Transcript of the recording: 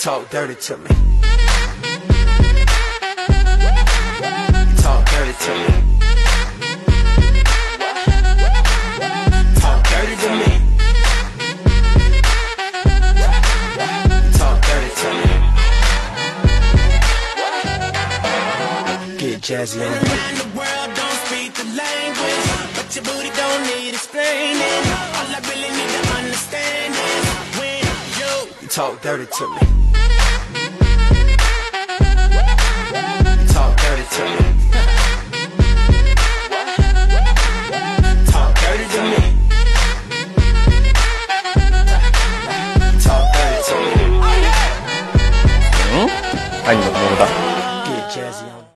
talk dirty to me. You talk dirty to me. Talk dirty to me. Talk dirty to me. Get jazzy on talk dirty to me. Talk dirty to me. Talk dirty to me. Talk dirty to me. Hmm? I know, know that. Get jazzy on.